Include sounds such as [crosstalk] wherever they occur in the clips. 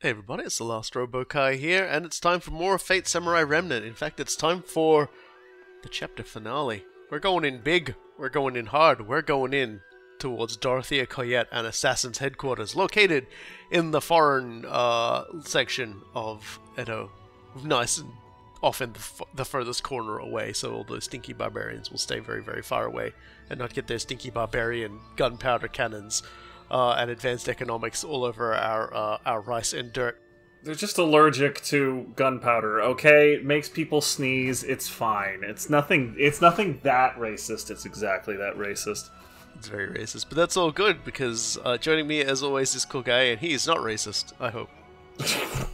Hey everybody, it's the last Robokai here, and it's time for more Fate Samurai Remnant. In fact, it's time for the chapter finale. We're going in big, we're going in hard, we're going in towards Dorothea Coyett and Assassin's headquarters, located in the foreign uh, section of Edo. Nice and off in the, the furthest corner away, so all those stinky barbarians will stay very, very far away and not get their stinky barbarian gunpowder cannons uh, and advanced economics all over our uh, our rice and dirt. They're just allergic to gunpowder, okay? It makes people sneeze. It's fine. It's nothing. It's nothing that racist. It's exactly that racist. It's very racist, but that's all good because uh, joining me as always is cool guy, and he is not racist. I hope. [laughs]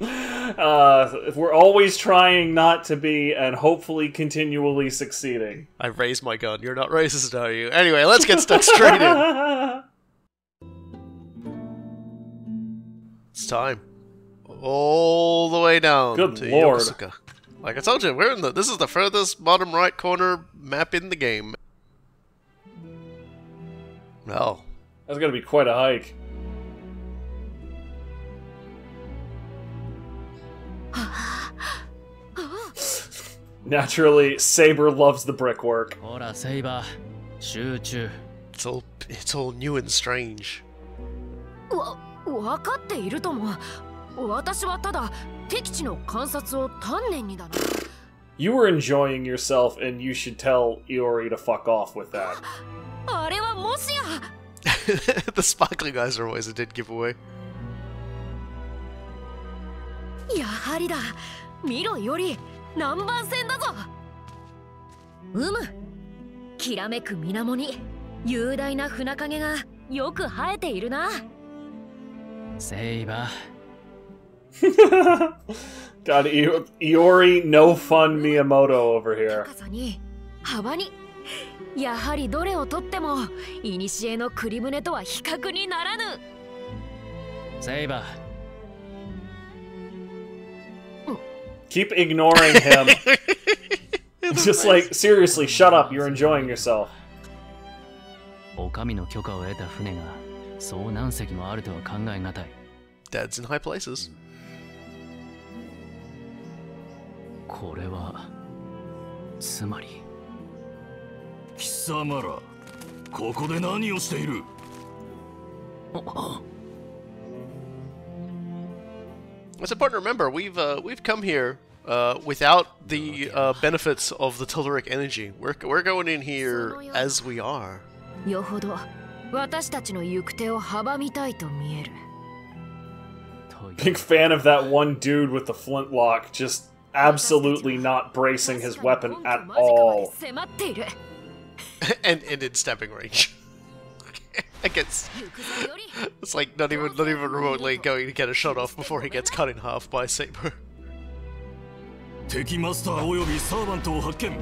Uh, we're always trying not to be, and hopefully continually succeeding. I raised my gun. You're not racist, are you? Anyway, let's get stuck straight in. [laughs] time. All the way down Good to Lord. Yokosuka. Like I told you, we're in the this is the furthest bottom right corner map in the game. No. That's gonna be quite a hike. [gasps] Naturally, Saber loves the brickwork. It's all it's all new and strange. 分かっているとも私はただ敵地の観察を丹念にだな You were enjoying yourself, and you should tell Iori to fuck off with that. あれはもしや the sparkling eyes are always a dead giveaway. やはりだ見ろより南蛮船だぞうむきらめく水面に雄大な船影がよく生えているな セイバ [laughs] God, I- Iori, no fun Miyamoto over here. 高さに幅にやはりどれをとっても古の栗船とは比較にならぬーセイバー Keep ignoring him. [laughs] Just like, seriously, shut up. You're enjoying yourself. お上の許可を得た船が そう何隻もあるとは考えがたい Dad's in high places. これはつまり貴様らここで何をしている It's important to remember we've uh, we've come here uh, without the uh, benefits of the Telluric energy. We're we're going in here as we are. よほど私たちの行く手を阻みたいと見えるという Big fan of that one dude with the flintlock, just absolutely not bracing his weapon at 間近まで all. 迫っている and and in stabbing range. I guess 行くぞより it's like not even not even remotely going to get a shot off before he gets cut in half by Saber. 敵マスターおよびサーバントを発見おい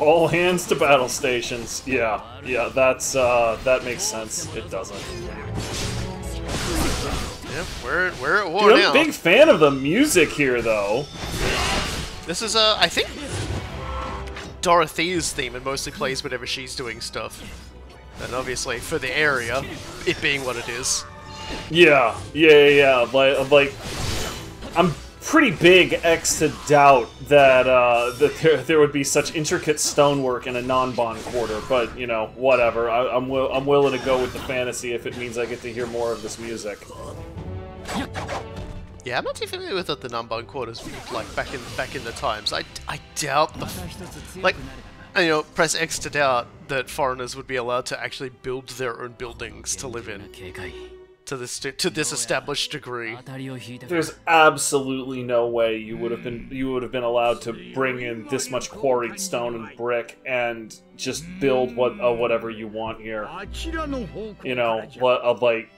all hands to battle stations. Yeah, yeah, that's uh, that makes sense. It doesn't. Yeah, we're we're at war Dude, I'm now. a big fan of the music here, though. This is uh I think Dorothea's theme and mostly plays whenever she's doing stuff. And obviously for the area, it being what it is. Yeah, yeah, yeah, yeah. Like, like, I'm pretty big X to doubt that uh, that there, there would be such intricate stonework in a Namban quarter. But you know, whatever. I, I'm wi- I'm willing to go with the fantasy if it means I get to hear more of this music. Yeah, I'm not too familiar with what the Namban quarters like back in back in the times. I, I doubt the like you know press X to doubt that foreigners would be allowed to actually build their own buildings to live in to this oh, to this established degree. There's absolutely no way you would have been you would have been allowed to bring in this much quarried stone and brick and just build what uh, whatever you want here. You know, uh, like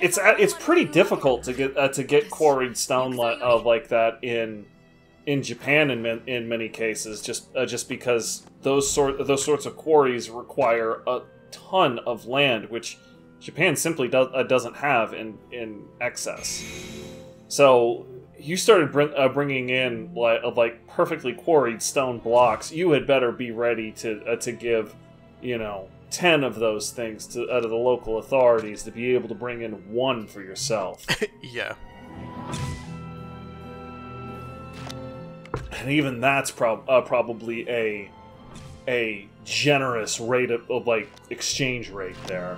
it's uh, it's pretty difficult to get uh, to get quarried stone of uh, like that in in Japan in in many cases just uh, just because those sort those sorts of quarries require a ton of land which Japan simply does uh, doesn't have in in excess. So you started bring, uh, bringing in like uh, like perfectly quarried stone blocks. You had better be ready to uh, to give you know ten of those things to out of the local authorities to be able to bring in one for yourself. [laughs] yeah. and even that's prob- uh, probably a a generous rate of, of like exchange rate there.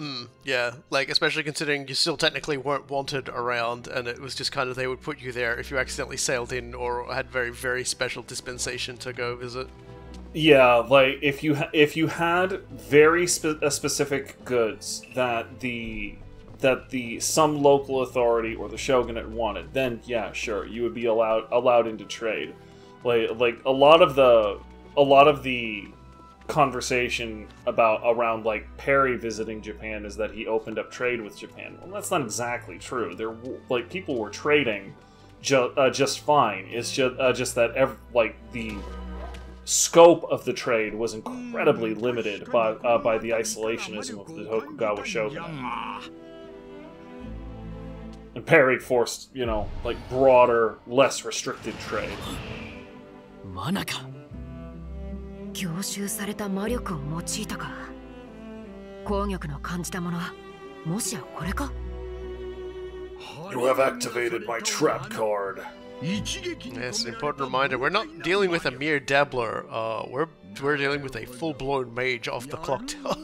Mm, yeah, like especially considering you still technically weren't wanted around, and it was just kind of they would put you there if you accidentally sailed in or had very very special dispensation to go visit. Yeah, like if you ha- if you had very spe- uh, specific goods that the that the some local authority or the shogunate wanted, then yeah, sure, you would be allowed allowed into trade. Like like a lot of the a lot of the conversation about around like Perry visiting Japan is that he opened up trade with Japan. Well, that's not exactly true. There, like people were trading, ju- uh, just fine. It's just uh, just that ev- like the scope of the trade was incredibly limited by uh, by the isolationism of the Tokugawa shogunate. And Perry forced, you know, like broader, less restricted trade. Manaka. 凝集された魔力を用いたか攻撃の感じたものもしやこれか You have activated my trap card. Yes, important reminder: we're not dealing with a mere dabbler. Uh, we're we're dealing with a full-blown mage off the clock tower.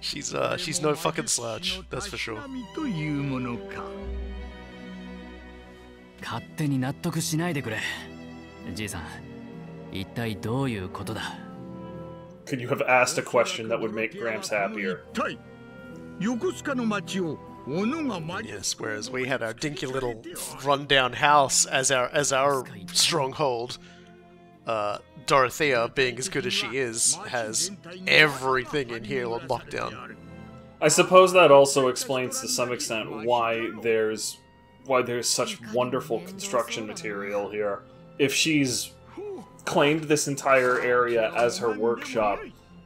she's uh she's no fucking slouch, that's for sure. 勝手に納得しないでくれ じいさん一体どういうことだ Could you have asked a question that would make Gramps happier? 一体横須賀の町を斧がま Yes, whereas we had our dinky little rundown house as our as our stronghold. Uh, Dorothea, being as good as she is, has everything in here on lockdown. I suppose that also explains to some extent why there's why there's such wonderful construction material here. If she's claimed this entire area as her workshop,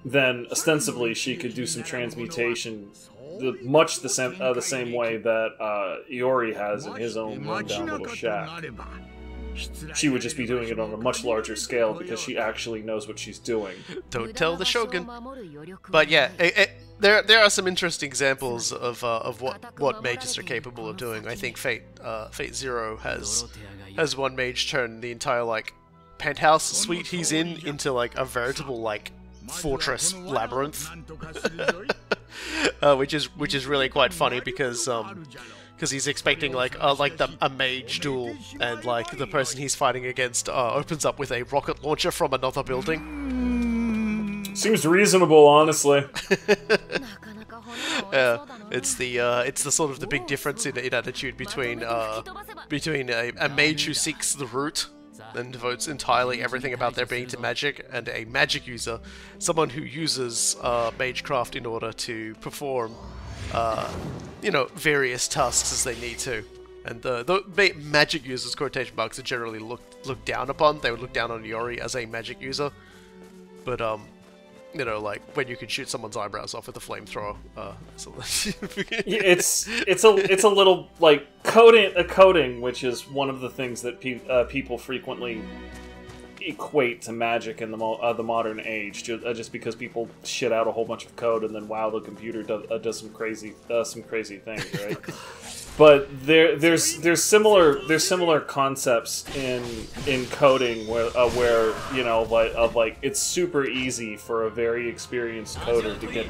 then ostensibly she could do some transmutation, the, much the same uh, the same way that uh, Iori has in his own rundown little shack. She would just be doing it on a much larger scale because she actually knows what she's doing. Don't tell the shogun. But yeah, it, there there are some interesting examples of uh, of what what mages are capable of doing. I think Fate uh, Fate Zero has has one mage turn the entire like penthouse suite he's in into like a veritable like fortress labyrinth, [laughs] uh, which is which is really quite funny because um because he's expecting like uh, like the, a mage duel and like the person he's fighting against uh, opens up with a rocket launcher from another building. Seems reasonable, honestly. [laughs] Yeah, it's the uh, it's the sort of the big difference in, in attitude between uh, between a, a mage who seeks the root and devotes entirely everything about their being to magic, and a magic user, someone who uses uh, magecraft in order to perform, uh, you know, various tasks as they need to. And the, the ma- magic users, quotation marks, are generally looked looked down upon. They would look down on Iori as a magic user, but um, you know, like when you can shoot someone's eyebrows off with a flamethrower. Uh, so [laughs] it's it's a it's a little like coding a coding, which is one of the things that pe- uh, people frequently equate to magic in the mo- uh, the modern age, just, uh, just because people shit out a whole bunch of code and then wow, the computer does, uh, does some crazy uh, some crazy things, [laughs] right? but there there's there's similar there's similar concepts in in coding where uh, where you know like of like it's super easy for a very experienced coder to get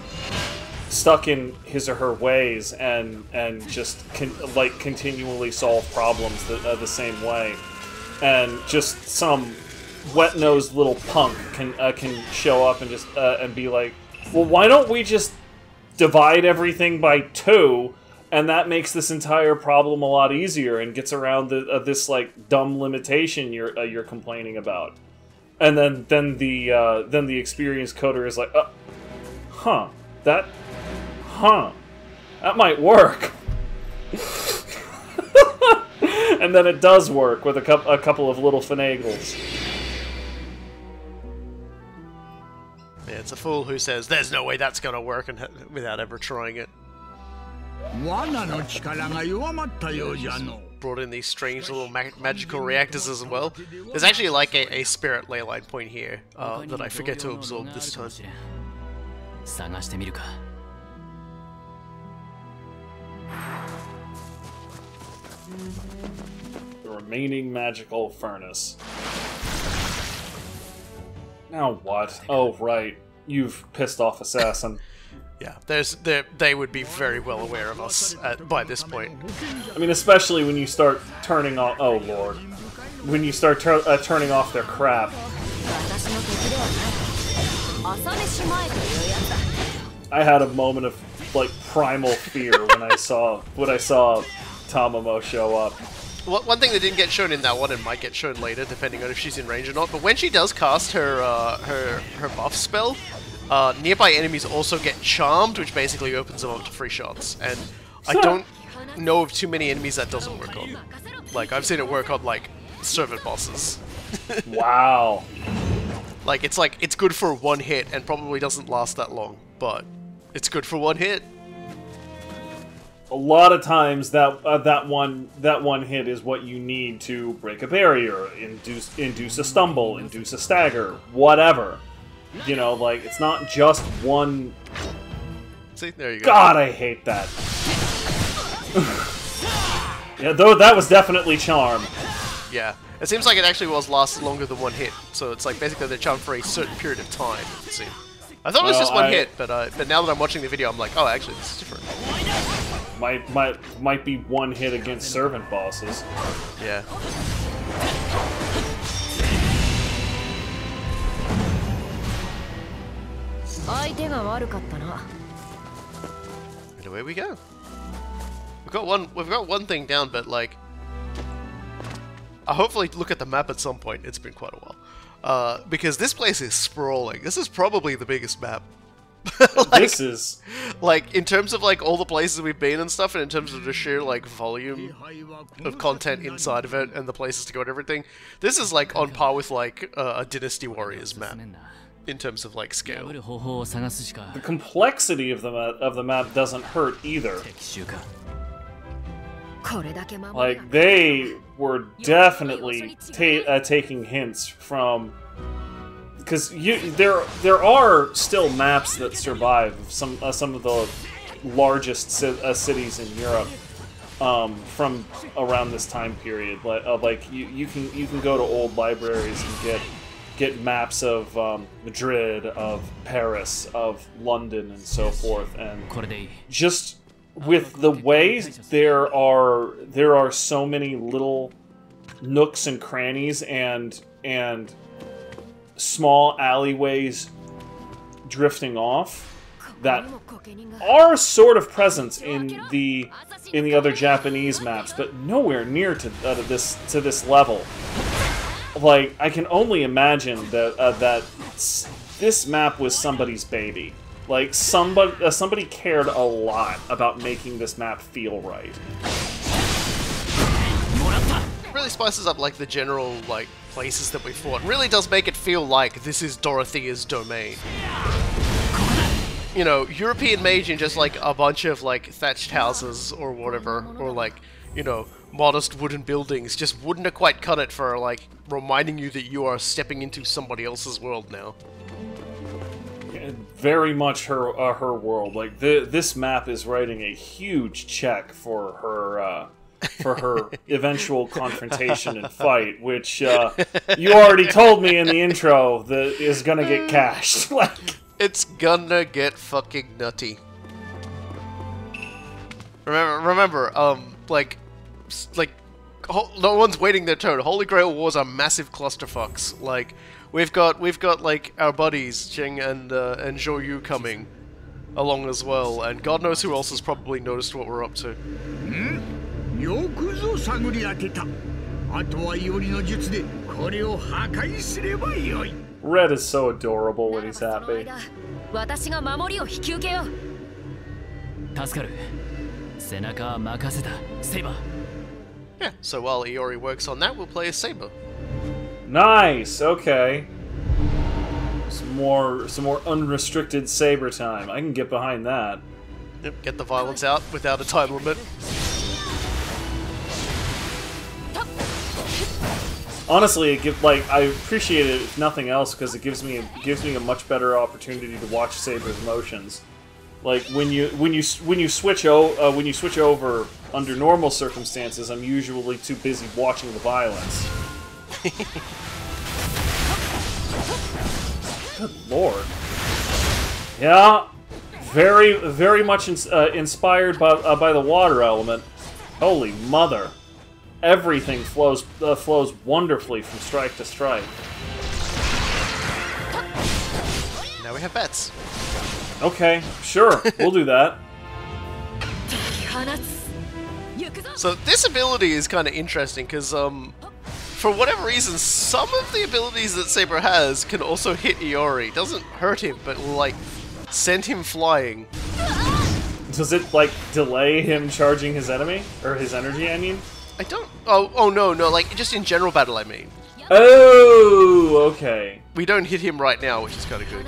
stuck in his or her ways and and just con- like continually solve problems the, uh, the same way and just some wet-nosed little punk can uh, can show up and just uh, and be like well why don't we just divide everything by two and that makes this entire problem a lot easier and gets around the, uh, this like dumb limitation you're uh, you're complaining about? And then then the uh, then the experienced coder is like uh, huh that huh that might work. [laughs] And then it does work with a, cou- a couple of little finagles It's a fool who says, there's no way that's gonna work and, without ever trying it. brought in these strange little ma magical reactors as well. There's actually like a, a spirit leyline point here uh, that I forget to absorb this time. The remaining magical furnace. Now what? Oh, right you've pissed off assassin. [laughs] yeah, there's they would be very well aware of us at, by this point. I mean, especially when you start turning off. Oh lord, when you start tur uh, turning off their crap. I had a moment of like primal fear when I saw when I saw Tamamo show up. One one thing that didn't get shown in that one and might get shown later, depending on if she's in range or not. But when she does cast her uh, her her buff spell, uh, nearby enemies also get charmed, which basically opens them up to free shots. And I don't know of too many enemies that doesn't work on. Like I've seen it work on like servant bosses. [laughs] Wow. Like it's like it's good for one hit and probably doesn't last that long, but it's good for one hit. A lot of times that uh, that one that one hit is what you need to break a barrier, induce induce a stumble, induce a stagger, whatever. You know, like it's not just one. See, there you go. God, I hate that. [laughs] yeah, though that was definitely charm. Yeah. It seems like it actually was lasted longer than one hit, so it's like basically they're charmed for a certain period of time. I thought it was just one I- hit, but uh, but now that I'm watching the video, I'm like, oh, actually, this is different. Might might might be one hit against servant bosses. Yeah. And away we go. We've got one we've got one thing down, but like I'll hopefully look at the map at some point. It's been quite a while. Uh, because this place is sprawling. This is probably the biggest map [laughs] like, this is like in terms of like all the places we've been and stuff, and in terms of the sheer like volume of content inside of it and the places to go and everything, this is like on par with like uh, a Dynasty Warriors map in terms of like scale. The complexity of the map, of the map doesn't hurt either. Like they were definitely ta uh, taking hints from because you there there are still maps that survive some uh, some of the largest uh, cities in Europe um, from around this time period. Like, uh, like you, you can you can go to old libraries and get get maps of um, Madrid, of Paris, of London, and so forth, and just with the ways there are there are so many little nooks and crannies and and small alleyways drifting off that are sort of present in the in the other Japanese maps, but nowhere near to, uh, this to this level. Like I can only imagine that uh, that this map was somebody's baby. Like somebody uh, somebody cared a lot about making this map feel right. Really spices up like the general like places that we fought. Really does make it feel like this is Dorothea's domain. You know, European mage in just like a bunch of like thatched houses or whatever, or like, you know, modest wooden buildings just wouldn't have quite cut it for like reminding you that you are stepping into somebody else's world now. Very much her uh, her world. Like this map is writing a huge check for her uh, for her eventual confrontation and fight, which uh, you already told me in the intro that is gonna get cashed. [laughs] like It's gonna get fucking nutty. Remember, remember, um, like, like, ho- no one's waiting their turn. Holy Grail wars are massive clusterfucks. Like, we've got, we've got like our buddies Cheng and uh, and Zhou Yu coming along as well, and God knows who else has probably noticed what we're up to. よくぞ探り当てたあとはよりの術でこれを破壊すればよい Red is so adorable when なら he's ばその happy. 間私が守りを引き受けよう助かる背中は任せたセイバー Yeah. So while Iori works on that, we'll play as Saber. Nice. Okay. Some more some more unrestricted saber time. I can get behind that. Yep. Get the violence out without a time limit. Honestly, it give, like I appreciate it if nothing else because it gives me a, gives me a much better opportunity to watch Saber's motions. Like when you when you when you switch o uh, when you switch over under normal circumstances, I'm usually too busy watching the violence. [laughs] Good lord. Yeah, very very much ins uh, inspired by uh, by the water element. Holy mother! everything flows uh, flows wonderfully from strike to strike. Now we have bets. Okay, sure, we'll do that. [laughs] So this ability is kind of interesting because, um, for whatever reason, some of the abilities that Saber has can also hit Iori. Doesn't hurt him, but like send him flying. Does it like delay him charging his enemy or his energy? I mean. I don't. Oh, oh no, no. Like just in general battle, I mean. Oh, okay. We don't hit him right now, which is kind of good.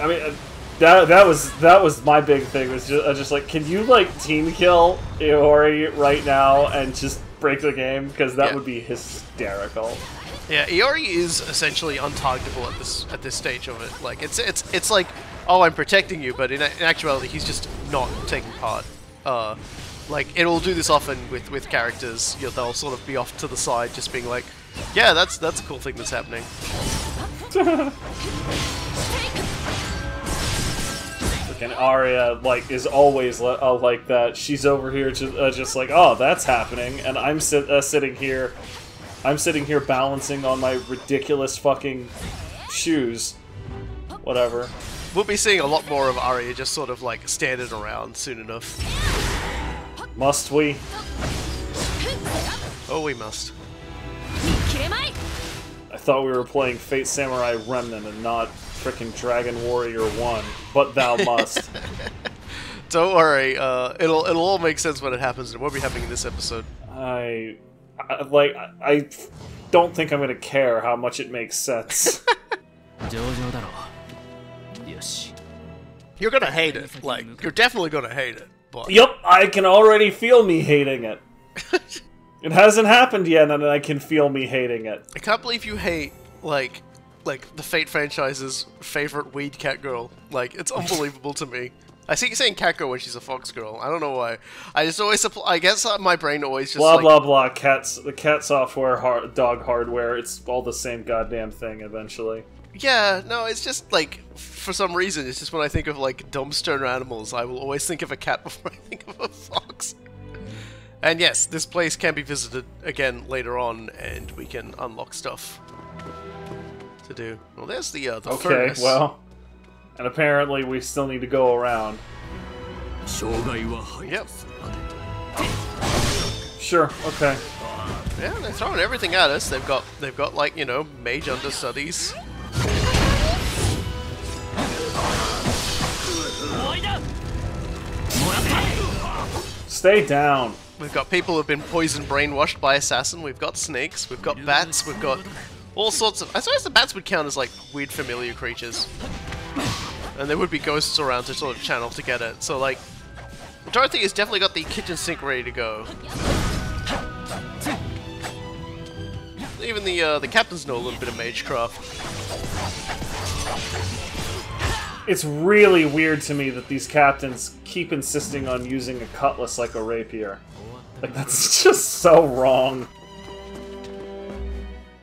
I mean, uh, that that was that was my big thing. Was just, uh, just like, can you like team kill Iori right now and just break the game? Because that Yeah. would be hysterical. Yeah, Iori is essentially untargetable at this at this stage of it. Like it's it's it's like, oh, I'm protecting you, but in, in actuality, he's just not taking part. Uh, like it'll do this often with with characters. You know, they'll sort of be off to the side, just being like, yeah, that's that's a cool thing that's happening. [laughs] And Arya like is always uh, like that. She's over here just, uh, just like, oh, that's happening, and I'm sit- uh, sitting here. I'm sitting here balancing on my ridiculous fucking shoes. Whatever. We'll be seeing a lot more of Arya just sort of like standing around soon enough. Must we? Oh, we must. I thought we were playing Fate Samurai Remnant and not freaking Dragon Warrior 1, but thou [laughs] must. Don't worry, uh, it'll it'll all make sense when it happens, and it won't be happening in this episode. I, I like I, I don't think I'm gonna care how much it makes sense. [laughs] You're gonna hate it. Like, you're definitely gonna hate it. But yep, I can already feel me hating it. [laughs] it hasn't happened yet, and I can feel me hating it. I can't believe you hate like like the Fate franchise's favorite weed cat girl. Like it's [laughs] unbelievable to me. I see you saying cat girl when she's a fox girl. I don't know why. I just always suppl- I guess my brain always just Blah like blah blah. Cats, the cat software, har dog hardware. It's all the same goddamn thing. Eventually. yeah. No, it's just like for some reason, it's just when I think of like dumpster animals, I will always think of a cat [laughs] before I think of a fox. And yes, this place can be visited again later on, and we can unlock stuff to do. Well, there's the uh, the okay, furnace. well, and apparently we still need to go around. Yep. Sure. Okay. Yeah, they're throwing everything at us. They've got they've got like you know mage understudies. Stay down. We've got people who've been poison brainwashed by assassin. We've got snakes. We've got bats. We've got all sorts of. I suppose the bats would count as like weird familiar creatures, and there would be ghosts around to sort of channel to get it. So like, Dorothy has definitely got the kitchen sink ready to go. Even the uh, the captains know a little bit of magecraft. It's really weird to me that these captains keep insisting on using a cutlass like a rapier. Like that's [laughs] just so wrong.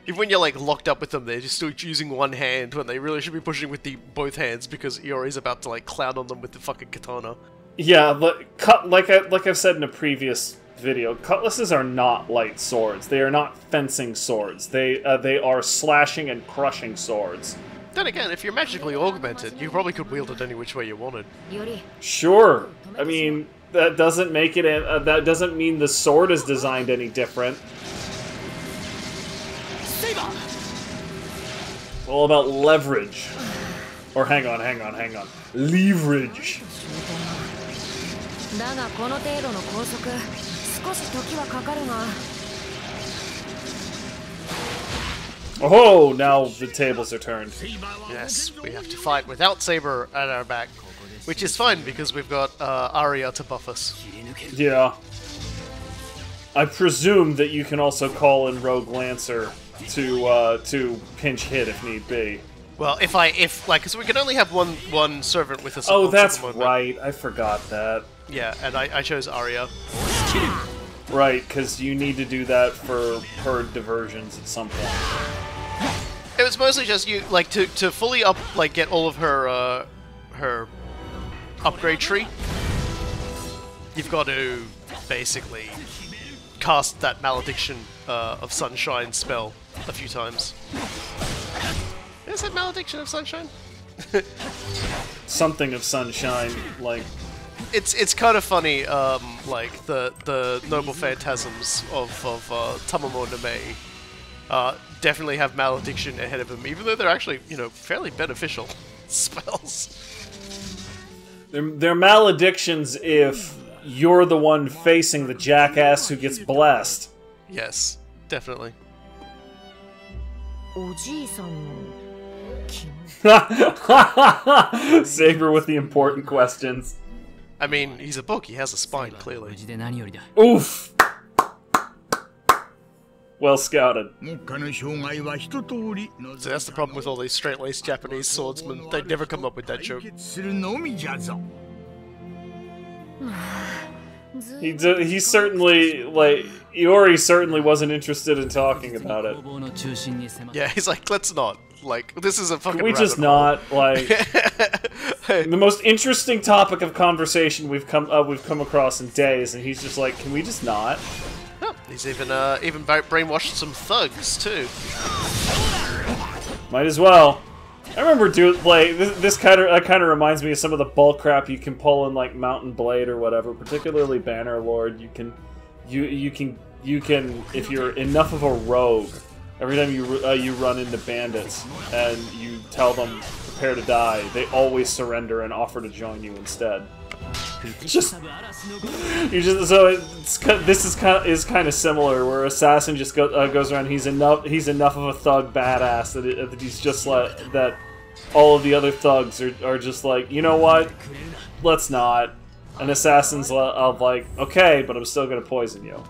Even when you're like locked up with them, they're just still using one hand when they really should be pushing with the both hands because Iori's about to like clown on them with the fucking katana. Yeah, but cut like I like I've said in a previous video, cutlasses are not light swords. They are not fencing swords. They uh, they are slashing and crushing swords. Then again, if you're magically augmented, you probably could wield it any which way you wanted. より Sure. I mean, that doesn't make it. Uh, that doesn't mean the sword is designed any different. All about leverage. Or hang on, hang on, hang on. Leverage. だがこの程度の拘束少し時はかかるが Oh, now the tables are turned. Yes, we have to fight without Saber at our back, which is fine because we've got uh, Arya to buff us. Yeah. I presume that you can also call in Rogue Lancer to uh, to pinch hit if need be. Well, if I if like, because we can only have one one servant with us. Oh, at that's right. I forgot that. Yeah, and I, I chose Arya. Right, because you need to do that for herd diversions at some point. It was mostly just you like to to fully up like get all of her uh her upgrade tree. You've got to basically cast that malediction uh, of sunshine spell a few times. Is it malediction of sunshine? [laughs] Something of sunshine, like It's it's kind of funny, um, like the the noble phantasms of of uh, Tamamo no Mae, uh, definitely have Malediction ahead of them, even though they're actually, you know, fairly beneficial [laughs] spells. They're, they're maledictions if you're the one facing the jackass who gets blessed. Yes, definitely. [laughs] Saber with the important questions. I mean, he's a book. He has a spine, clearly. Oof! Well scouted. So that's the problem with all these straight-laced Japanese swordsmen. They never come up with that joke. He did, he certainly like Iori certainly wasn't interested in talking about it. Yeah, he's like, let's not. Like, this is a fucking. Can we just not like [laughs] the most interesting topic of conversation we've come uh, we've come across in days, and he's just like, can we just not? He's even uh, even brainwashed some thugs too. Might as well. I remember do like this, this kind of uh, kind of reminds me of some of the bull crap you can pull in like Mount & Blade or whatever, particularly Bannerlord. You can you you can you can if you're enough of a rogue. Every time you uh, you run into bandits and you tell them prepare to die, they always surrender and offer to join you instead. Just you just so it's this is kind of, is kind of similar where assassin just go, uh, goes around he's enough he's enough of a thug badass that, it, that he's just like that all of the other thugs are, are just like you know what? Let's not. An assassin's of like okay but I'm still gonna poison you.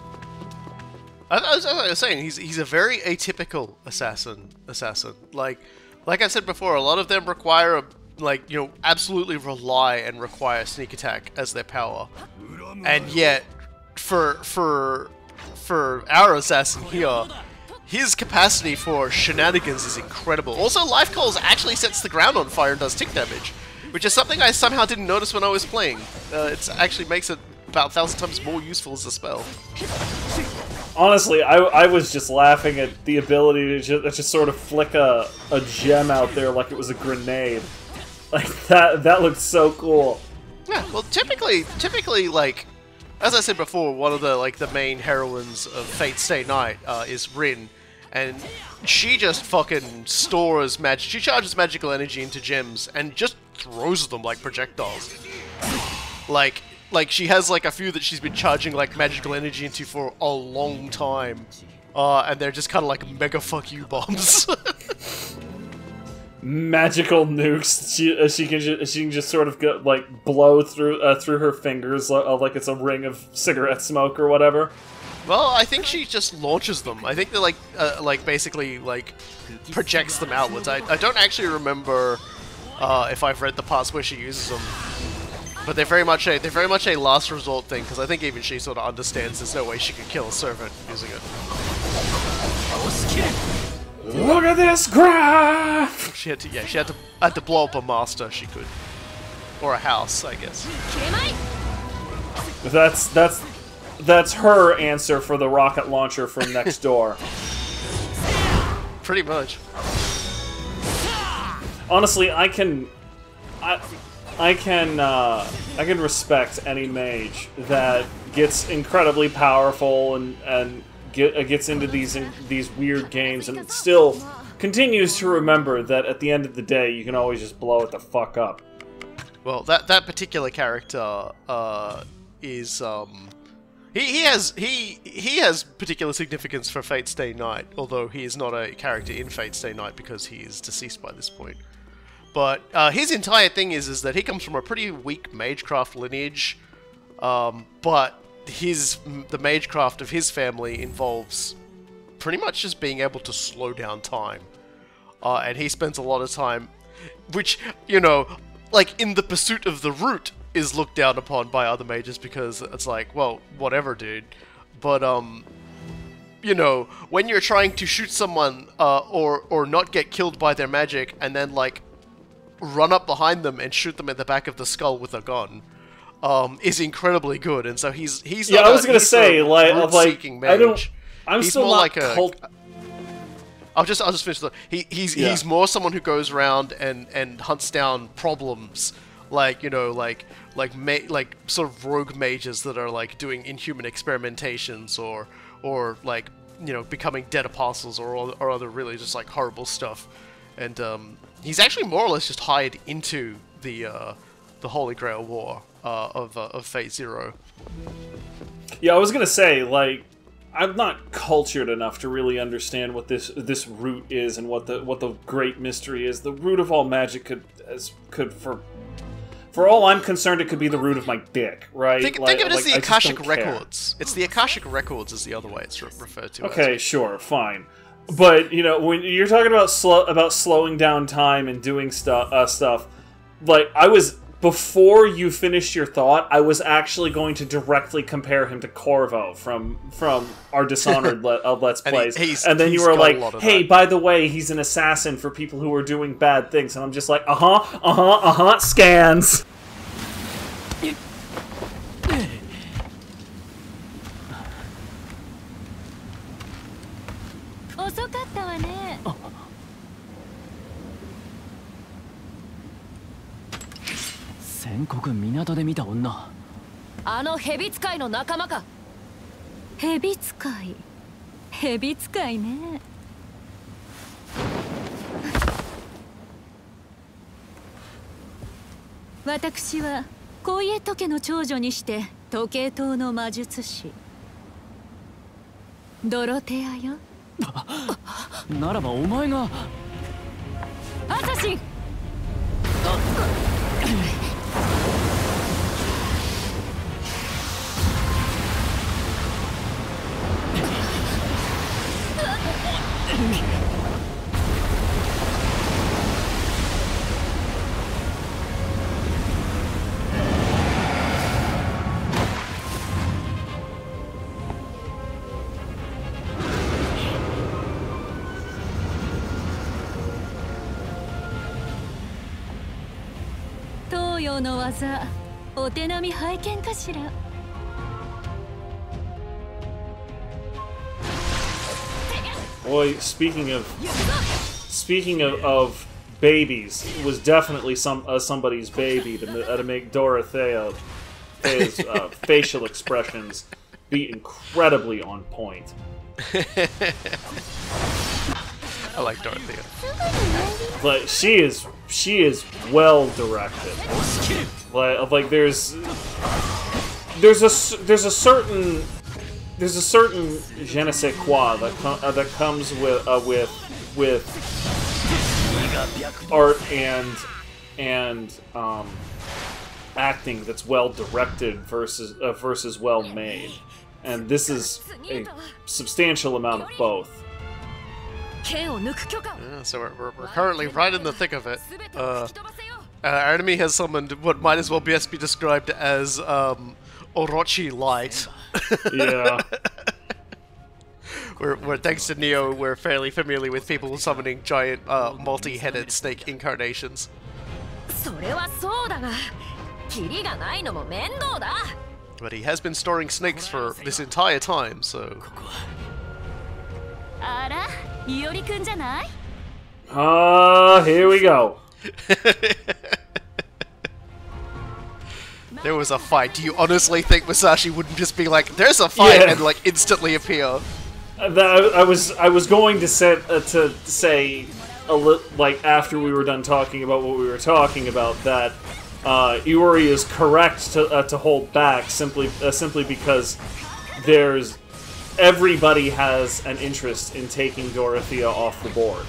I, I, was, I was saying he's he's a very atypical assassin. Assassin, like like I said before, a lot of them require a like you know absolutely rely and require sneak attack as their power, and yet for for for our assassin here. His capacity for shenanigans is incredible. Also, life calls actually sets the ground on fire and does tick damage, which is something I somehow didn't notice when I was playing. Uh, it actually makes it about a thousand times more useful as a spell. honestly I, I was just laughing at the ability to just, just sort of flick a, a gem out there like it was a grenade [laughs] like that that looks so cool Yeah, well, typically, typically, like, as I said before, one of the like the main heroines of Fate Stay Night uh, is Rin, and she just fucking stores magic. She charges magical energy into gems and just throws them like projectiles. Like, like she has like a few that she's been charging like magical energy into for a long time, uh, and they're just kind of like mega fuck you bombs. [laughs] magical nukes she uh, she can just, she can just sort of go, like blow through uh, through her fingers uh, like it's a ring of cigarette smoke or whatever Well, I think she just launches them. I think they're like, uh, like basically like projects them outwards. I, I don't actually remember uh, if I've read the parts where she uses them, but they're very much a they're very much a last resort thing because I think even she sort of understands there's no way she could kill a servant using it. Look at this graph! She had to, yeah, she had to, had to blow up a master she could. Or a house, I guess. That's, that's, that's her answer for the rocket launcher from next [laughs] door. Pretty much. Honestly, I can, I, I can, uh, I can respect any mage that gets incredibly powerful and, and get, uh, gets into these these weird games and still continues to remember that at the end of the day, you can always just blow it the fuck up. Well, that that particular character uh, is um, he, he has he he has particular significance for Fate Stay Night, although he is not a character in Fate Stay Night because he is deceased by this point. But uh, his entire thing is is that he comes from a pretty weak magecraft lineage, um, but his the magecraft of his family involves pretty much just being able to slow down time, uh, and he spends a lot of time, which you know, like in the pursuit of the root is looked down upon by other mages because it's like, well, whatever, dude. But um, you know, when you're trying to shoot someone uh, or or not get killed by their magic, and then like run up behind them and shoot them in the back of the skull with a gun, um, is incredibly good. And so he's he's Yeah, not I was a- gonna say, like- like, I don't- I'm He's still more like a- cult- I'll just I'll just finish the he he's Yeah. he's more someone who goes around and and hunts down problems like you know like like ma- like sort of rogue mages that are like doing inhuman experimentations or or like you know becoming dead apostles or or other really just like horrible stuff and um, he's actually more or less just hired into the uh, the Holy Grail War uh, of uh, of Fate Zero. Yeah, I was gonna say like I'm not cultured enough to really understand what this this root is and what the what the great mystery is. The root of all magic could as could for for all I'm concerned, it could be the root of my dick, right? Think, Like- think of it as the Akashic don't care. Records. It's the Akashic Records is the other way it's re- referred to. as. Okay, sure, fine. But you know, when you're talking about slow about slowing down time and doing stuff, uh, stuff, like I was before you finished your thought, I was actually going to directly compare him to Corvo from from our Dishonored [laughs] le- uh, Let's And he- Plays, and then you were like, "Hey, that. by the way, he's an assassin for people who are doing bad things," and I'm just like, "Uh huh, uh huh, uh huh." Scans. 宣告港で見た女。あの蛇使いの仲間か。蛇使い？蛇使いね。私は小家時計の長女にして時計塔の魔術師。ドロテアよ。ならばお前が。アサシン東洋の技お手並み拝見かしら。Boy, speaking of speaking of, of babies, it was definitely some uh, somebody's baby to, uh, to make Dorothea Thea's uh, facial expressions be incredibly on point. [laughs] I like Dorothea. Like she is she is well directed. Like like there's there's a there's a certain there's a certain je ne sais quoi that com uh, that comes with uh, with with art and and um, acting that's well directed versus uh, versus well made, and this is a substantial amount of both. Yeah, so we're, we're, we're, currently right in the thick of it. Uh, uh our enemy has summoned what might as well be, be described as um, Orochi Light. Yeah. [laughs] We're, we're, thanks to Neo, we're fairly familiar with people summoning giant, uh, multi-headed snake incarnations. それはそうだがキリがないのも面倒だ But he has been storing snakes for this entire time, so あらいおりくんじゃない Ah, here we go. [laughs] there was a fight. Do you honestly think Musashi wouldn't just be like, "There's a fight," Yeah. and like instantly appear? Uh, that- I was I was going to say uh, to say a li- like after we were done talking about what we were talking about that uh, Iori is correct to uh, to hold back simply uh, simply because there's everybody has an interest in taking Dorothea off the board.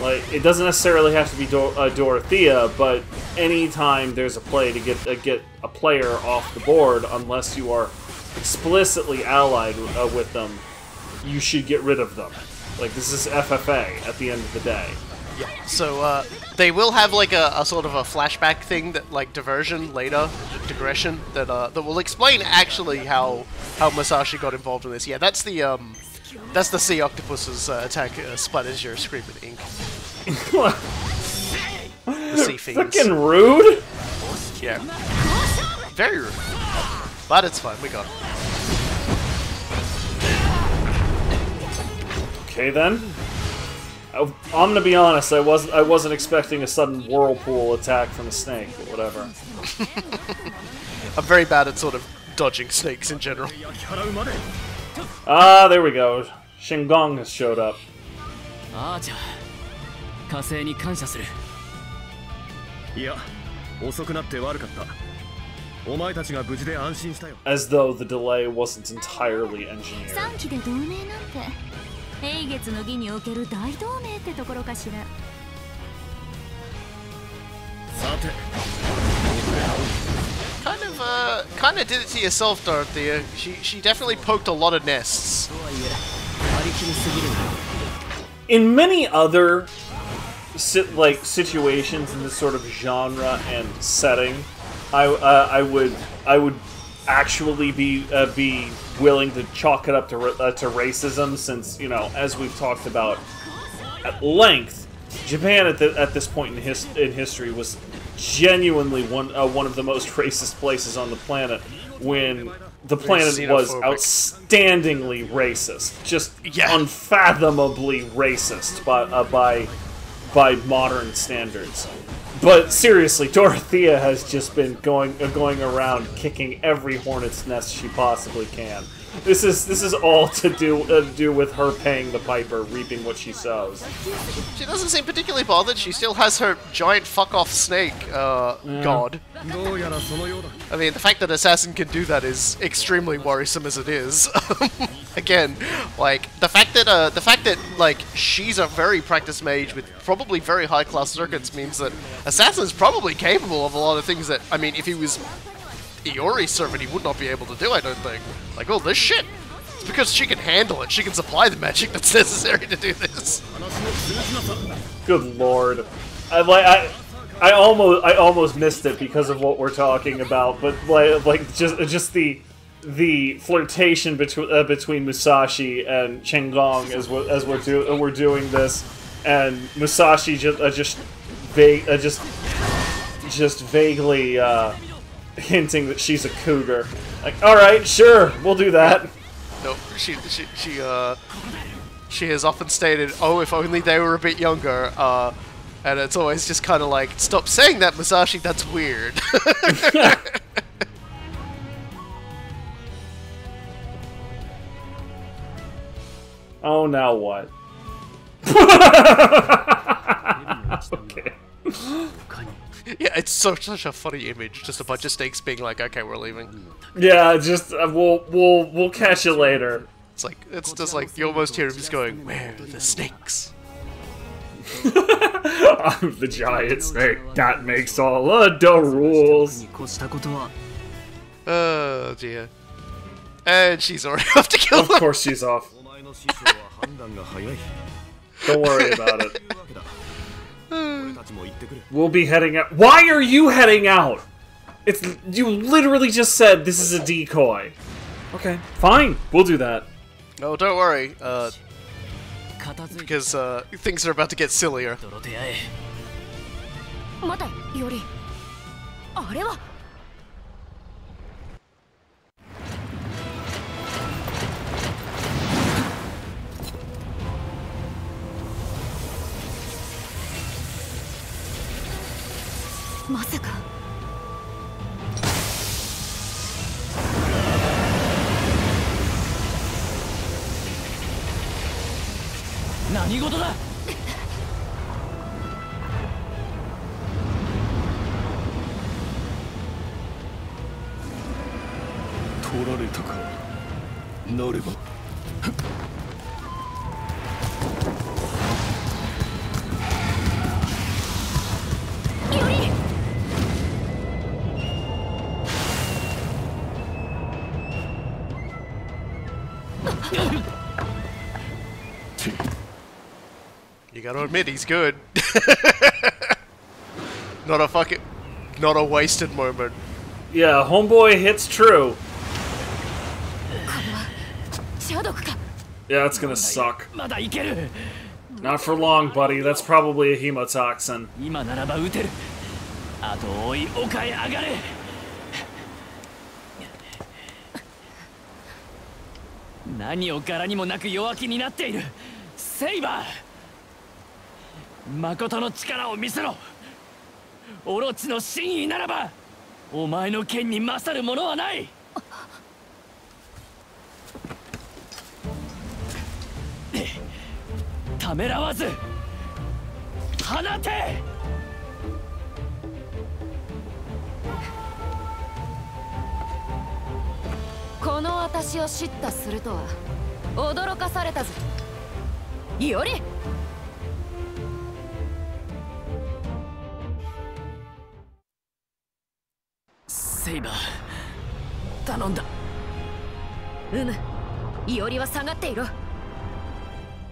Like it doesn't necessarily have to be Dor- uh, Dorothea, but anytime there's a play to get uh, get a player off the board, unless you are explicitly allied uh, with them, you should get rid of them. Like this is FFA at the end of the day. Yeah, so uh, they will have like a, a sort of a flashback thing that like diversion later, digression that uh, that will explain actually how how Musashi got involved in this. Yeah, that's the um, that's the sea octopus's uh, attack uh, splatters your screaming ink. [laughs] the sea fiends. Fucking rude. Yeah. Very rude. But it's fine. We got it. Okay then. I, I'm gonna be honest. I wasn't. I wasn't expecting a sudden whirlpool attack from a snake, but whatever. [laughs] I'm very bad at sort of dodging snakes in general. Ah, there we go. Chenggong has showed up. Archer, though the delay wasn't entirely engineered. 三期で同盟なんて、平月の儀における大同盟ってところかしら。さて。Kind of, uh, kind of did it to yourself, Dorothea. Uh, she, she definitely poked a lot of nests. In many other, like situations in this sort of genre and setting, I, uh, I would, I would actually be uh, be willing to chalk it up to uh, to racism, since you know, as we've talked about at length, Japan at the, at this point in his in history was genuinely one uh, one of the most [laughs] racist places on the planet when the planet was outstandingly racist, just Yeah. unfathomably racist by uh, by by modern standards. But seriously, Dorothea has just been going uh, going around kicking every hornet's nest she possibly can. This is this is all to do uh, do with her paying the piper, reaping what she sows. She doesn't seem particularly bothered. She still has her giant fuck off snake uh, yeah. god. [laughs] I mean, the fact that assassin can do that is extremely worrisome as it is. [laughs] Again, like the fact that uh, the fact that like she's a very practiced mage with probably very high class circuits means that assassin's probably capable of a lot of things that I mean, if he was Iori, servant, he would not be able to do, I don't think. Like, all this shit! It's because she can handle it. She can supply the magic that's [laughs] necessary to do this. Good lord. I like I I almost I almost missed it because of what we're talking about, but like like just just the the flirtation between uh, between Musashi and Chenggong as we as we're do uh, we're doing this, and Musashi just uh, just vague uh, just just vaguely uh, hinting that she's a cougar. Like, all right, sure, we'll do that. No, she she she uh she has often stated, "Oh, if only they were a bit younger." Uh, and it's always just kind of like, "Stop saying that, Musashi. That's weird." [laughs] Oh, now what? [laughs] [laughs] okay. [laughs] yeah, it's so, such a funny image. Just a bunch of snakes being like, "Okay, we're leaving." Yeah, just uh, we'll we'll we'll catch you later. It's like it's just like you almost hear him just going, "Where are the snakes?" I'm [laughs] the giant snake. That makes all the rules. Oh dear. And she's already [laughs] off to kill Of them. course she's off. Don't worry about it. Hmm. We'll be heading out. Why are you heading out? It's you literally just said this is a decoy. Okay, fine. We'll do that. No, don't worry. Uh, because uh, things are about to get sillier. gotta admit, he's good. [laughs] not a fucking... Not a wasted moment. Yeah, homeboy hits true. Yeah, that's gonna suck. Not for long, buddy. That's probably a hemotoxin. 誠の力を見せろ。オロチの真意ならばお前の剣に勝るものはない。ためらわず放て。この私を叱咤するとは驚かされたぞ。より頼んだうむいおりは下がっていろ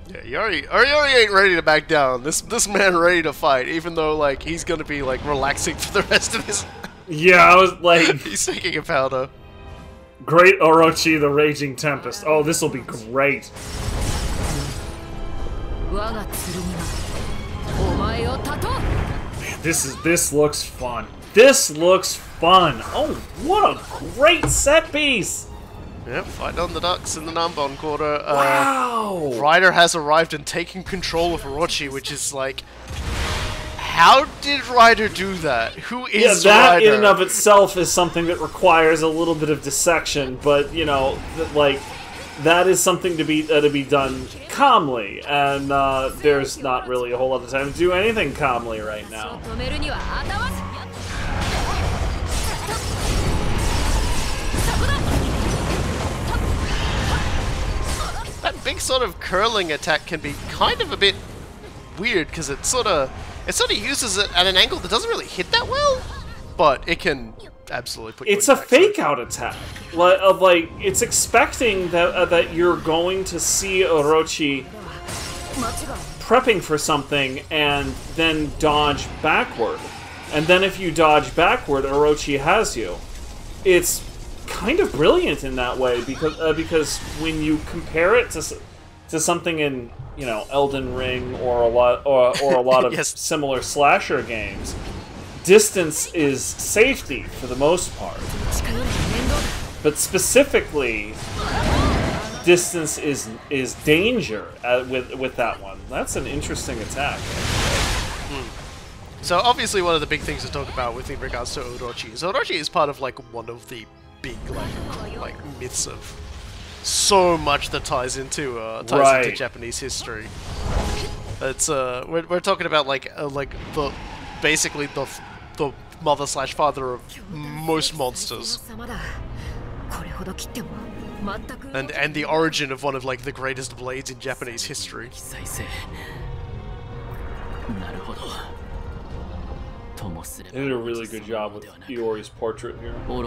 Yeah, Iori, Iori ain't ready to back down. This this man ready to fight, even though like he's gonna be like relaxing for the rest of his. [laughs] Yeah, I was like, [laughs] he's taking a powder. Uh, great Orochi, the Raging Tempest. Oh, this will be great. Man, this is this looks fun. This looks fun. Oh, what a great set piece! Yep, fight on the ducks in the Namban quarter. Uh, Wow. Rider has arrived and taken control of Orochi, which is like, how did Rider do that? Who Yeah, that Rider? in and of itself is something that requires a little bit of dissection, but you know, th- like that is something to be uh, to be done calmly, and uh, there's not really a whole lot of time to do anything calmly right now. think sort of curling attack can be kind of a bit weird because it sort of it sort of uses it at an angle that doesn't really hit that well, but it can absolutely put. It's a fake out attack. Like, of uh, like it's expecting that uh, that you're going to see Orochi prepping for something and then dodge backward, and then if you dodge backward, Orochi has you. It's kind of brilliant in that way because uh, because when you compare it to to something in you know Elden Ring or a lot or, or a lot [laughs] of yes. similar slasher games, distance is safety for the most part. But specifically, distance is is danger uh, with with that one. That's an interesting attack. Hmm. So obviously, one of the big things to talk about with regards to Orochi is Orochi is part of like one of the big like like myths of so much that ties into uh, ties right. into Japanese history. It's uh, we're, we're talking about like uh, like the basically the the mother slash father of most monsters, and and the origin of one of like the greatest blades in Japanese history. ともすれば They did a really good job with Iori's portrait here. Oh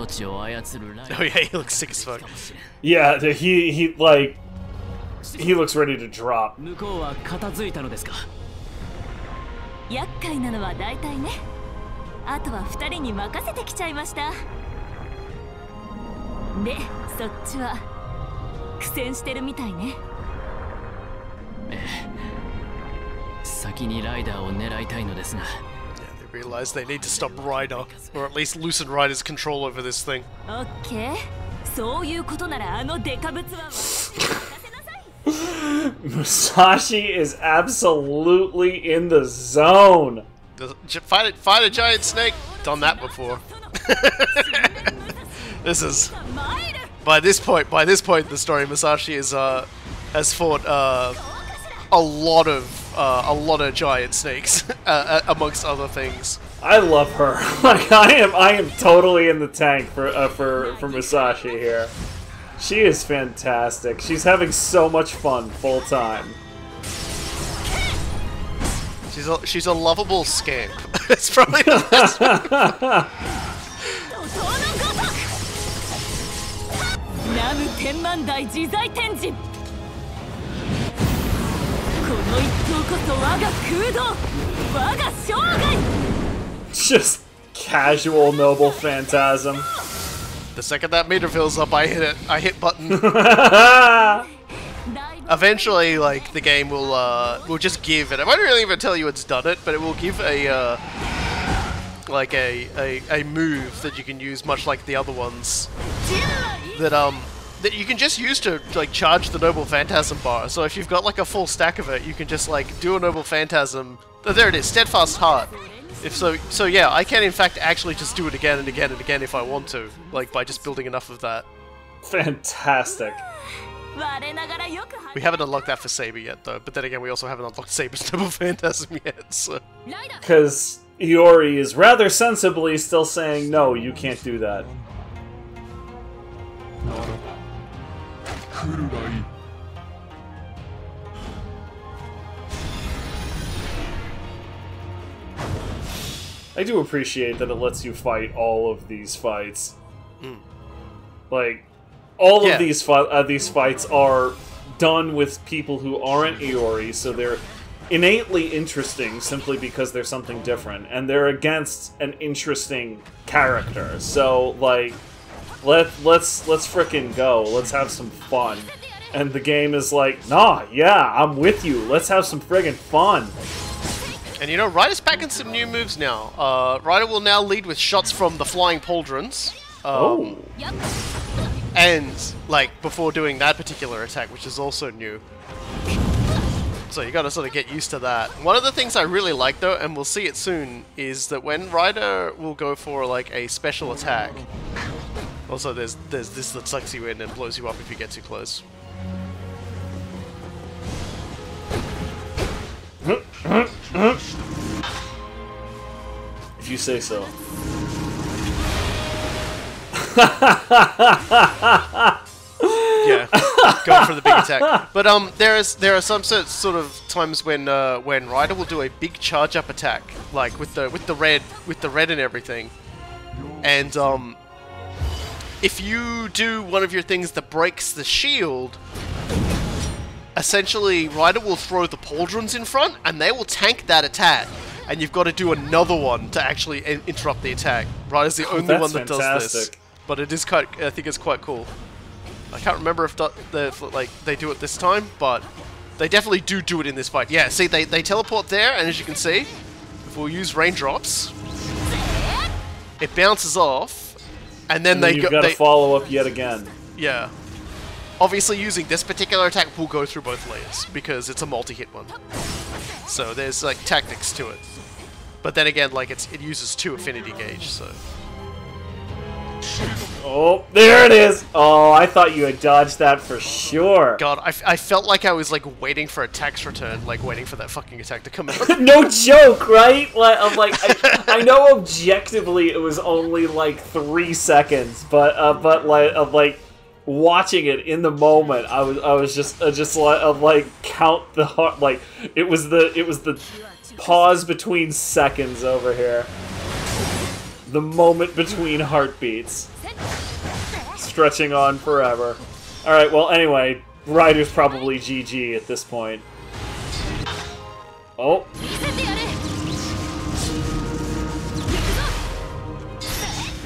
yeah, he looks sick as fuck. Yeah, he he like he looks ready to drop. 向こうは片付いたのですか厄介なのは大体ねあとは二人に任せてきちゃいましたでそっちは苦戦してるみたいね先にライダーを狙いたいのですが realize they need to stop Rider, or at least loosen Rider's control over this thing. Okay. Musashi is absolutely in the zone. Does, fight, a, fight a giant snake? Done that before. [laughs] this is by this point. By this point, in the story Musashi is uh, has fought uh, a lot of uh, a lot of giant snakes, [laughs] uh, uh, amongst other things. I love her. [laughs] Like I am, I am totally in the tank for uh, for for Musashi here. She is fantastic. She's having so much fun full time. She's a, she's a lovable scamp. [laughs] it's probably the best. 怒涛のごとくナム天満大自在天神 の一投こそ我が空洞我が生涯 Just casual noble phantasm. The second that meter fills up, I hit it. I hit button. [laughs] ライブ Eventually, like the game will uh, will just give, and I won't really even tell you it's done it, but it will give a uh, like a, a a move that you can use, much like the other ones. That um that you can just use to, like charge the Noble Phantasm bar. So if you've got like a full stack of it, you can just like do a Noble Phantasm. Oh, there it is, Steadfast Heart. If so, so yeah, I can in fact actually just do it again and again and again if I want to, like by just building enough of that. Fantastic. We haven't unlocked that for Saber yet though, but then again we also haven't unlocked Saber's [laughs] Noble Phantasm yet, so. Because Iori is rather sensibly still saying, no, you can't do that. No. 来るがいい I do appreciate that it lets you fight all of these fights. Like, all Yeah. of these fi- uh, these fights are done with people who aren't Iori, so they're innately interesting simply because they're something different, and they're against an interesting character. So, like, let let's let's frickin' go. Let's have some fun. And the game is like, nah, yeah, I'm with you. Let's have some friggin' fun. And you know, Rider's packing some new moves now. Uh, Rider will now lead with shots from the flying pauldrons. Um, Oh. And, like, before doing that particular attack, which is also new. So you gotta sort of get used to that. One of the things I really like, though, and we'll see it soon, is that when Rider will go for, like, a special attack... Also, there's there's this that sucks you in and blows you up if you get too close. If you say so. yeah, going for the big attack. But um, there is there are some sort sort of times when uh, when Rider will do a big charge up attack, like with the with the red with the red and everything, and um, if you do one of your things that breaks the shield. Essentially, Rider will throw the pauldrons in front, and they will tank that attack. And you've got to do another one to actually in- interrupt the attack. Rider's the oh, only that's one that does this, but it is quite. I think it's quite cool. I can't remember if, if, like they do it this time, but they definitely do do it in this fight. Yeah, see, they, they teleport there, and as you can see, if we'll use raindrops, it bounces off, and then And they then you've go. got to They, follow up yet again. yeah. Obviously, using this particular attack will go through both layers because it's a multi-hit one. So there's like tactics to it. But then again, like it's it uses two affinity gauge, so Oh, there it is! Oh, I thought you had dodged that for sure. God, I, f- I felt like I was like waiting for a tax return, like waiting for that fucking attack to come out. [laughs] no joke, right? Like, I'm like, I, I know objectively it was only like three seconds, but uh, but like, of like watching it in the moment, I was I was just uh, just like of like count the heart, like it was the it was the pause between seconds over here, the moment between heartbeats, stretching on forever. Alright, well, anyway, Rider's probably GG at this point. Oh.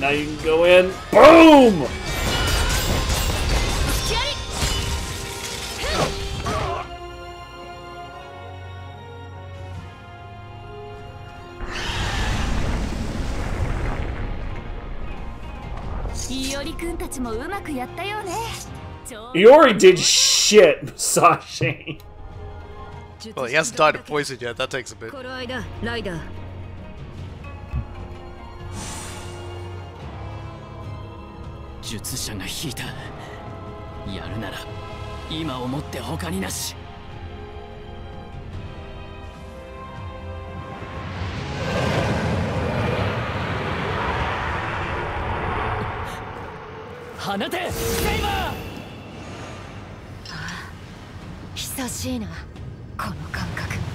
Now you can go in. Boom! ちもうまくやったようね Iori did shit, Musashi. well, he hasn't died of poison yet. That takes a bit. 頃合いだライダー術者が引いたやるなら今をもって他になし放て！セイバーああ。久しいなこの感覚。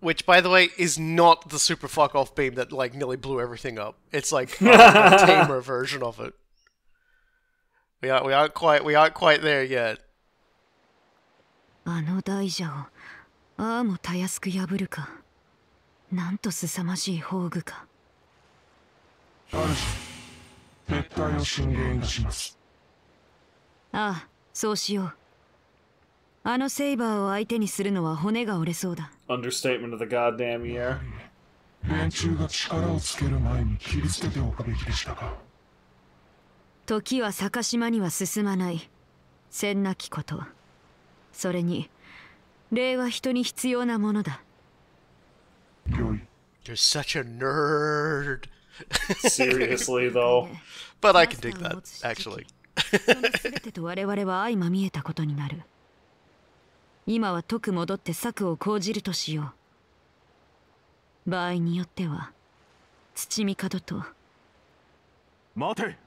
which, by the way, is not the super fuck off beam that like nearly blew everything up. It's like a, a [laughs] tamer version of it. We aren't we aren't quite we aren't quite there yet. あの大蛇をああもたやすく破るかなんと凄まじい宝具か撤退を進言いたしますああそうしよう あのセイバーを相手にするのは骨が折れそうだ。Understatement of the goddamn year. 連中が力をつける前に切り捨てておくべきでしたか。時は坂島には進まない。千なきことそれに礼は人に必要なものだ。良い。You're such a nerd. [laughs] Seriously, though. But I can dig that, actually. その全てと我々は相まみえたことになる今は解く戻って策を講じるとしよう。場合によっては土見門と。待て。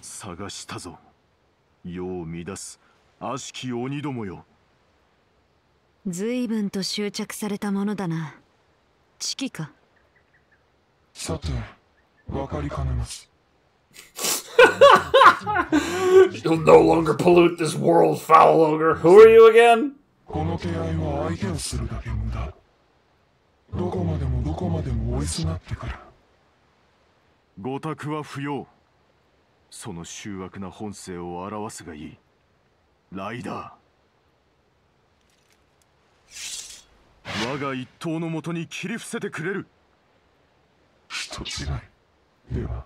探したぞ。世を乱す。悪しき鬼どもよ。随分と執着されたものだな。知識か。さてわかりかねます [laughs] You'll no longer pollute this world, foul ogre. Who are you again? この手合いは相手をするだけ無駄。どこまでもどこまでも追いすがってくる御託は不要。その醜悪な本性を表すがいい。ライダー。我が一党のもとに切り伏せてくれる。人違いでは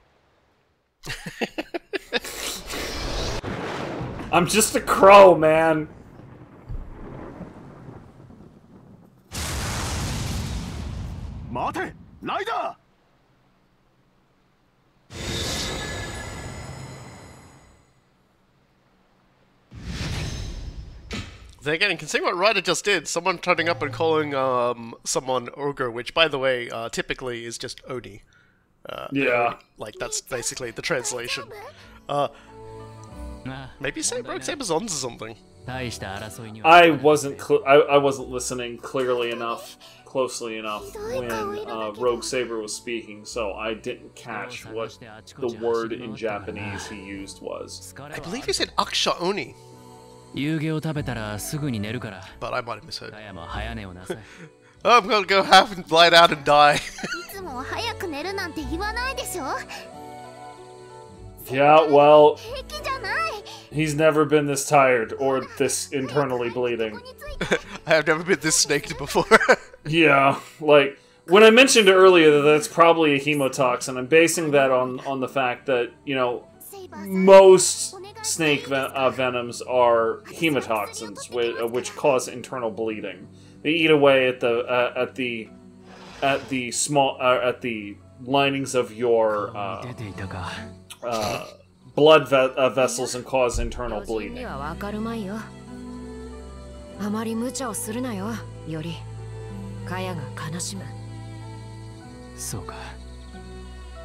[laughs] I'm just a crow, man. Mate, Rider! Then again, see what Rider just did, someone turning up and calling um, someone ogre, which, by the way, uh, typically is just Odie. Uh, yeah. Like, that's basically the translation. Uh, maybe say Saber Amazons or something. I wasn't I, I wasn't listening clearly enough, closely enough when uh, Rogue Saber was speaking, so I didn't catch what the word in Japanese he used was. I believe he said aksha oni. But I might have misheard. [laughs] I'm gonna go half and lie out and die. [laughs] いつも早く寝るなんて言わないでしょ Yeah, well, 平気じゃない he's never been this tired or this internally bleeding. ここについ[laughs] て I have never been this snaked before. [laughs] Yeah, like when I mentioned earlier that that's probably a hemotoxin, I'm basing that on on the fact that you know セイバーさん most snake ven- uh, venoms are hemotoxins, which, uh, which cause internal bleeding. They eat away at the uh, at the at the small uh, at the linings of your uh, 出ていたか uh, blood ve- uh, vessels and cause internal 巨人に bleeding. はわかるまいよあまり無茶をするなよよりカヤが悲しむそうか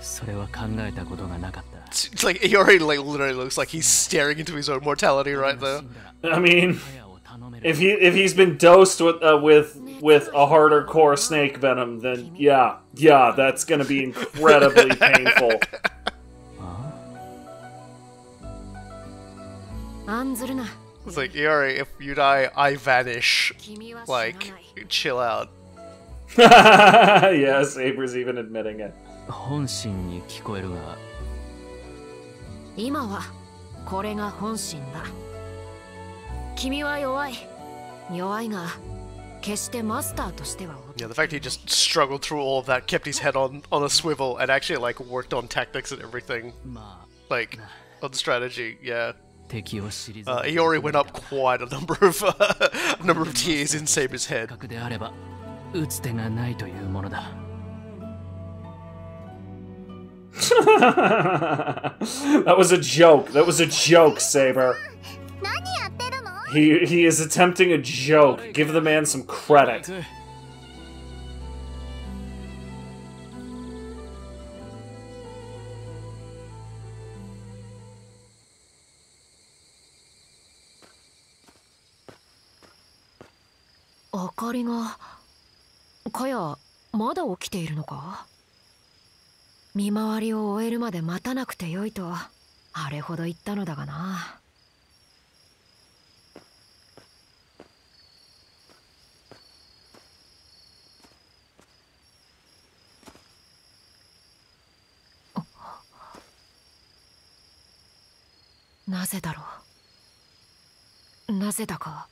それは考えたことがなかった it's like he already like literally looks like he's staring into his own mortality right there. 死んだら I mean, カヤを頼める if he if he's been dosed with uh, with with a harder core snake venom, then yeah, yeah, that's gonna be incredibly [laughs] painful. 案ずるな It's like, Iori, if you die, I vanish. 君は死なない Like, chill out. [laughs] yeah, Saber's even admitting it. 本心に聞こえるが今はこれが本心だ君は弱い yeah, the fact he just struggled through all of that, kept his head on, on a swivel, and actually like worked on tactics and everything. Like, on strategy, yeah. Uh, Iori went up quite a number of [laughs] a number of tiers in Saber's head. [laughs] that was a joke. That was a joke, Saber. He he is attempting a joke. Give the man some credit. 明かりがかやまだ起きているのか見回りを終えるまで待たなくてよいとあれほど言ったのだがななぜだろう？なぜだか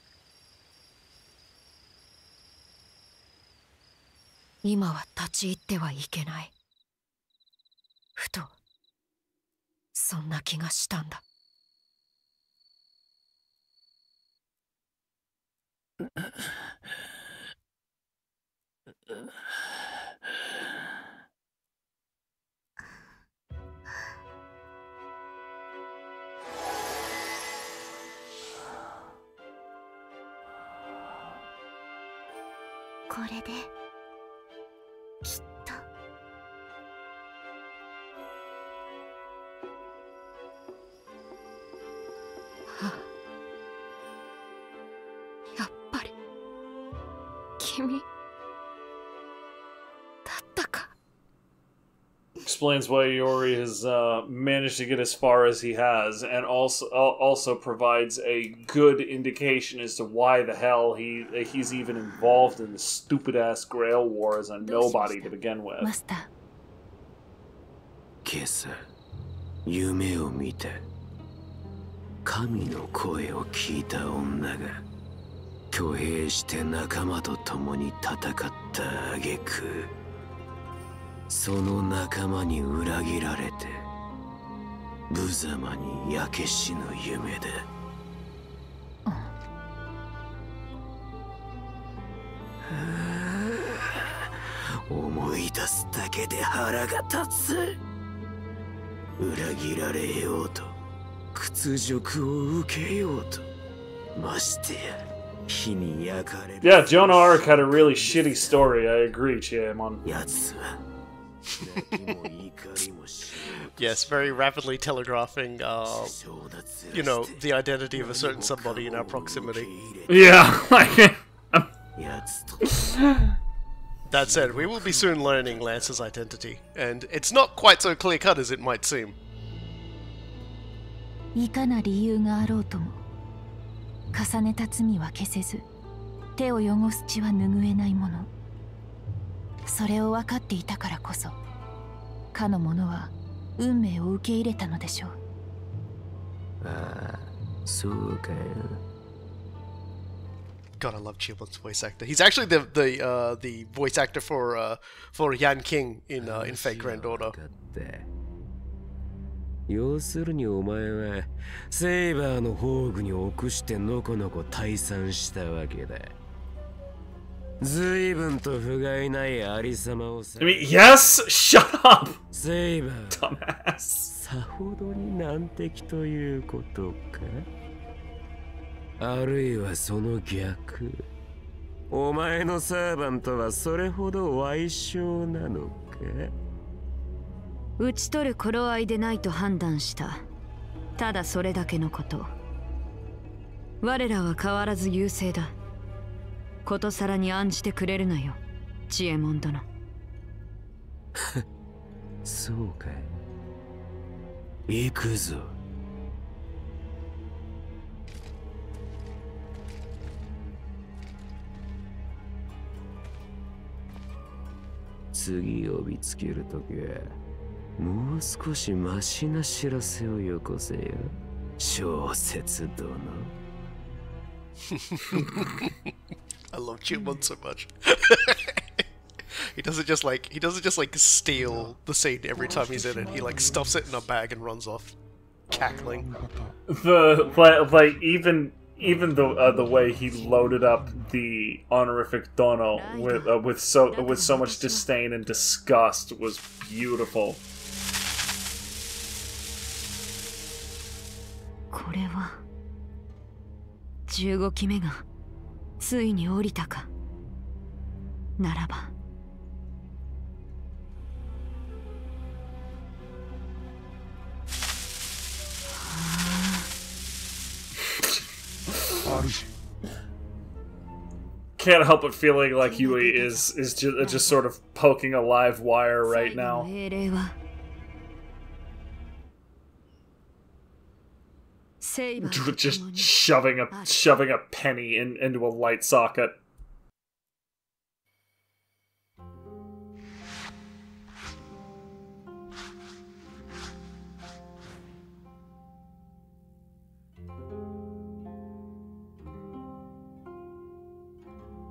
今は立ち入ってはいけない。ふとそんな気がしたんだ。[laughs] これで。きっ explains why Iori has uh, managed to get as far as he has, and also also provides a good indication as to why the hell he he's even involved in the stupid ass Grail War as a nobody to begin with. Master. Kesa, その仲間に裏切られて無様に焼け死ぬ夢だ思い出すだけで腹が立つ裏切られようと屈辱を受けようとましてや Yeah, Joan Arc had a really shitty story. I agree, Chiemon. [laughs] Yes, very rapidly telegraphing, uh, 承諾 you know, the identity of a certain somebody in our proximity. Yeah, [laughs] like やつと That said, we will be soon learning Lance's identity, and it's not quite so clear cut as it might seem. いかな理由があろうとも重ねた罪は消せず手を汚す血は拭えないもの それを分かっていたからこそかの者は運命を受け入れたのでしょうああそうかよ God, I love Chibon's voice actor. He's actually the the uh, the voice actor for uh, for Yan King in uh, in Fate Grand Order. 要するにお前はセイバーの宝具に臆してのこのこ退散したわけだ随分と不甲斐ないありさまをさ。I mean, yes. Shut up, セイバー dumbass. さほどに難敵ということか？あるいはその逆。お前のサーバントはそれほど矮小なのか？討ち取る頃合いでないと判断した。ただそれだけのこと。我らは変わらず優勢だことさらに案じてくれるなよ。知恵門殿。そうかい。行くぞ。次を見つけるときはもう少しマシな知らせをよこせよ。小説殿。I love Chiemon so much. [laughs] he doesn't just like he doesn't just like steal the scene every time he's in it. He like stuffs it in a bag and runs off, cackling. The like, like even even the uh, the way he loaded up the honorific Dono with uh, with so with so much disdain and disgust was beautiful. これは15期目がついに降りたかならば主 Can't [sighs] help but feeling like Yui is is just, just sort of poking a live wire right 最後 now. Just shoving a shoving a penny in, into a light socket.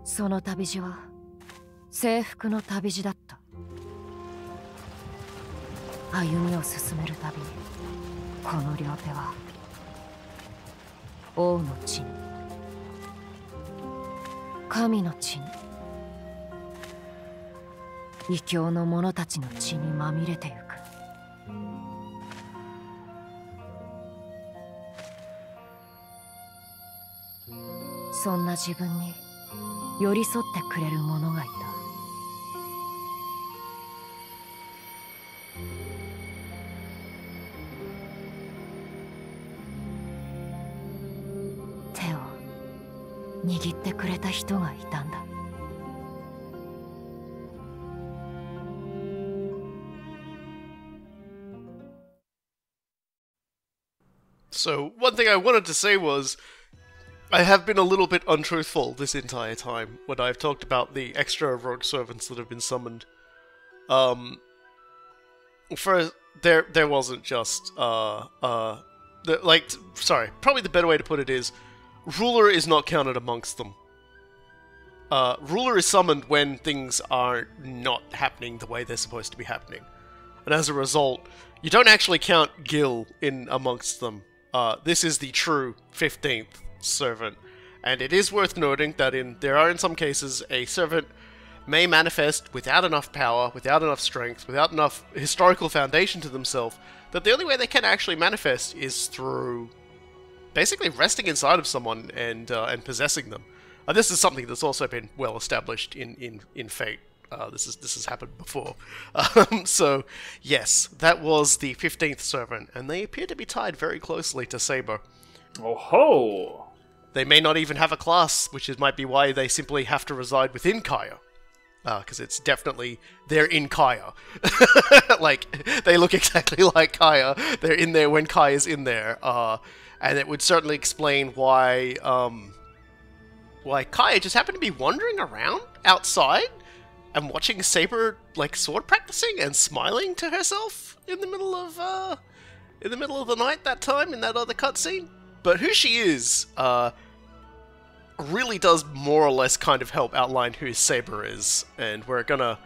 その旅路は征服の旅路だった歩みを進めるたびにこの両手は王の血に。神の血に。異教の者たちの血にまみれてゆく。そんな自分に寄り添ってくれる者がいた。握ってくれた人がいたんだ So one thing I wanted to say was I have been a little bit untruthful this entire time when I've talked about the extra rogue servants that have been summoned. Um, for there there wasn't just uh uh the, like sorry probably the better way to put it is ruler is not counted amongst them. Uh, ruler is summoned when things are not happening the way they're supposed to be happening, and as a result, you don't actually count Gil in amongst them. Uh, this is the true fifteenth servant, and it is worth noting that in there are in some cases a servant may manifest without enough power, without enough strength, without enough historical foundation to themselves, that the only way they can actually manifest is through basically resting inside of someone and uh, and possessing them. Uh, this is something that's also been well established in in in Fate. Uh, this is this has happened before. [laughs] Um, so yes, that was the fifteenth servant, and they appear to be tied very closely to Saber. Oh ho! They may not even have a class, which is might be why they simply have to reside within Kaya. Because it's definitely they're in Kaya, [laughs] like they look [laughs] exactly like Kaya. They're in there when Kaya's in there, uh, and it would certainly explain why um, why Kaya just happened to be wandering around outside and watching Saber like sword practicing and smiling to herself in the middle of uh, in the middle of the night that time in that other cutscene. But who she is, uh, really does more or less kind of help outline who Saber is, and we're gonna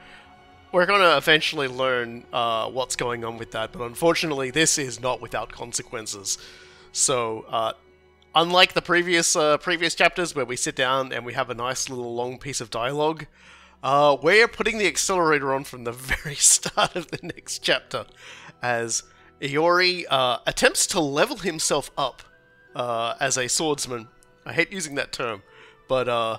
we're gonna eventually learn uh, what's going on with that. But unfortunately, this is not without consequences. So, uh, unlike the previous uh, previous chapters where we sit down and we have a nice little long piece of dialogue, uh, we're putting the accelerator on from the [laughs] very start of the next chapter, as Iori uh, attempts to level himself up uh, as a swordsman. I hate using that term, but uh,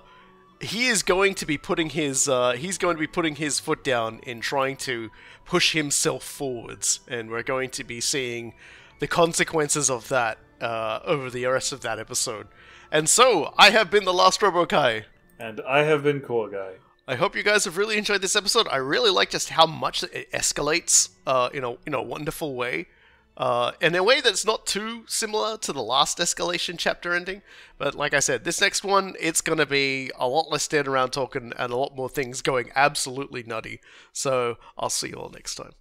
he is going to be putting his uh, he's going to be putting his foot down in trying to push himself forwards, and we're going to be seeing the consequences of that uh, over the rest of that episode. And so, I have been the Last Robokai. And I have been Cool Guy. I hope you guys have really enjoyed this episode. I really like just how much it escalates uh, in a in a wonderful way. uh, in a way that's not too similar to the last escalation chapter ending. But like I said, this next one, it's going to be a lot less standing around talking and a lot more things going absolutely nutty. So I'll see you all next time.